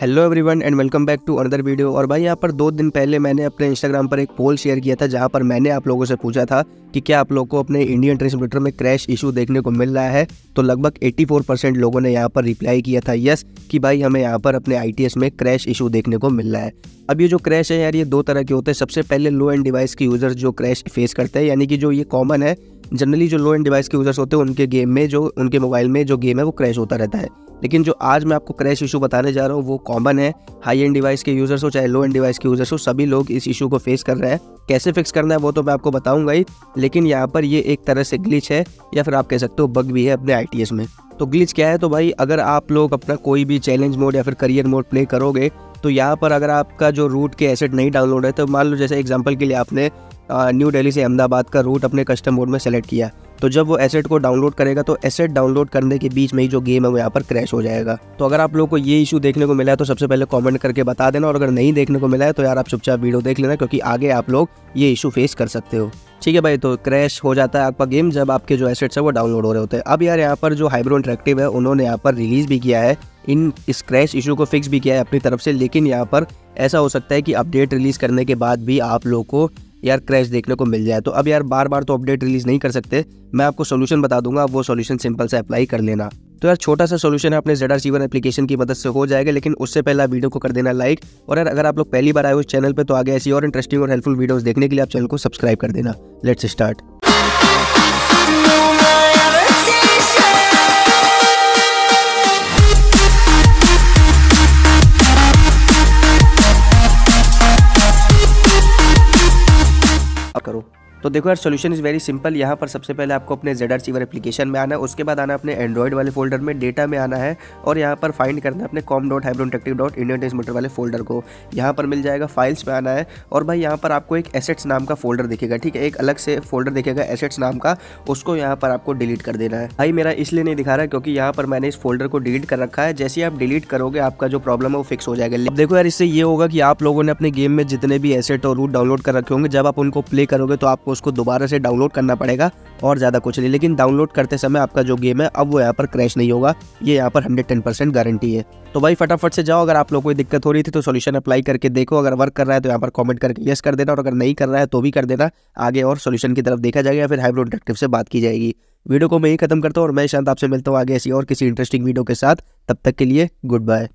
Hello everyone and welcome back to another video और भाई यहाँ पर दो दिन पहले मैंने अपने इंस्टाग्राम पर एक पोल शेयर किया था, जहाँ पर मैंने आप लोगों से पूछा था कि क्या आप लोगों को अपने इंडियन ट्रांसमीटर में क्रैश इशू देखने को मिल रहा है? तो लगभग 84 परसेंट लोगों ने यहाँ पर रिप्लाई किया था यस कि भाई हमें यहाँ पर अपने ITS में क्रैश इशू देखने को मिल रहा है। अब ये जो क्रैश है यार, ये दो तरह के होते हैं। सबसे पहले लो एंड डिवाइस के यूज़र्स जो क्रैश फेस करते हैं, यानी कि जो ये कॉमन है जनरली जो लो एंड डिवाइस के यूज़र्स होते हैं, उनके गेम में जो, उनके मोबाइल में जो गेम है, वो क्रैश होता रहता है। लेकिन जो आज मैं आपको क्रैश इशू बताने जा रहा हूँ, वो कॉमन है। हाई एंड डिवाइस के यूज़र्स हो, चाहे लो एंड डिवाइस के यूज़र्स हो, सभी लोग इस इशू को फेस कर रहे हैं। कैसे फिक्स करना है, वो तो मैं आपको बताऊँगा ही। लेकिन यहाँ पर ये एक तरह से ग्लिच है, या फिर आप कह सकते हो बग भी है अपने आई में। तो ग्लिच क्या है? तो भाई, अगर आप लोग अपना कोई भी चैलेंज मोड या फिर करियर मोड प्ले करोगे तो यहाँ पर अगर आपका जो रूट के एसेट नहीं डाउनलोड है तो मान लो जैसे एग्ज़ाम्पल के लिए आपने न्यू दिल्ली से अहमदाबाद का रूट अपने कस्टम मोड में सेलेक्ट किया तो जब वो एसेट को डाउनलोड करेगा तो एसेट डाउनलोड करने के बीच में ही जो गेम है वो यहाँ पर क्रैश हो जाएगा। तो अगर आप लोग को ये इशू देखने को मिला है तो सबसे पहले कमेंट करके बता देना, और अगर नहीं देखने को मिला है तो यार आप चुपचाप वीडियो देख लेना, क्योंकि आगे आप लोग ये इशू फेस कर सकते हो। ठीक है भाई तो क्रैश हो जाता है आपका गेम जब आपके जो एसेट्स है वो डाउनलोड हो रहे होते हैं। अब यार यहाँ पर जो हाइब्रो इंटरेक्टिव है, उन्होंने यहाँ पर रिलीज़ भी किया है, इन इस क्रैश इशू को फिक्स भी किया है अपनी तरफ़ से, लेकिन यहाँ पर ऐसा हो सकता है कि अपडेट रिलीज़ करने के बाद भी आप लोग को यार क्रैश देखने को मिल जाए तो अब यार बार बार तो अपडेट रिलीज़ नहीं कर सकते। मैं आपको सोल्यूशन बता दूँगा, वो सोल्यूशन सिंपल से अप्लाई कर लेना। तो यार छोटा सा सोल्यूशन है, अपने जेडर सीवन एप्लीकेशन की मदद से हो जाएगा, लेकिन उससे पहले आप वीडियो को कर देना लाइक और यार, अगर आप लोग पहली बार आए उस चैनल पर तो आगे ऐसी और इंटरेस्टिंग और हेल्पफुल वीडियोस देखने के लिए आप चैनल को सब्सक्राइब कर देना। लेट्स स्टार्ट करो। तो देखो यार सोल्यूशन इज़ वेरी सिंपल यहाँ पर सबसे पहले आपको अपने जेड आर एप्लीकेशन में आना है। उसके बाद आना अपने एंड्रॉइड वाले फोल्डर में डेटा में आना है और यहाँ पर फाइंड करना है अपने कॉम डॉट हाइब्रोटेक्टिव डॉट इंडियन टेस्टमीटर वाले फोल्डर को। यहाँ पर मिल जाएगा फाइल्स में आना है और भाई यहाँ पर आपको एक एसेट्स नाम का फोल्डर दिखेगा, ठीक है? एक अलग से फोल्डर दिखेगा एसेट्स नाम का, उसको यहाँ पर आपको डिलीट कर देना है। भाई मेरा इसलिए नहीं दिखा रहा है क्योंकि यहाँ पर मैंने इस फोल्डर को डिलीट कर रखा है। जैसे आप डिलीट करोगे, आपका जो प्रॉब्लम है वो फिक्स हो जाएगा। देखो यार, इससे ये होगा कि आप लोगों ने अपने गेम में जितने भी एसेट और रूट डाउनलोड कर रखे होंगे, जब आप उनको प्ले करोगे तो आपको उसको दोबारा से डाउनलोड करना पड़ेगा और ज़्यादा कुछ नहीं। लेकिन डाउनलोड करते समय आपका जो गेम है, अब वो यहाँ पर क्रैश नहीं होगा। ये यहाँ पर हंड्रेड टेन परसेंट गारंटी है। तो भाई फटाफट से जाओ, अगर आप लोग कोई दिक्कत हो रही थी तो सोल्यूशन अप्लाई करके देखो। अगर वर्क कर रहा है तो यहाँ पर कॉमेंट करके येस कर देना और अगर नहीं कर रहा है तो भी कर देना। आगे और सोल्यूशन की तरफ़ देखा जाएगा या फिर हाइब्रो डिटेक्टिव से बात की जाएगी। वीडियो को मैं ही खत्म करता हूँ और मैं शांत आपसे मिलता हूँ आगे ऐसी और किसी इंटरेस्टिंग वीडियो के साथ। तब तक के लिए गुड बाय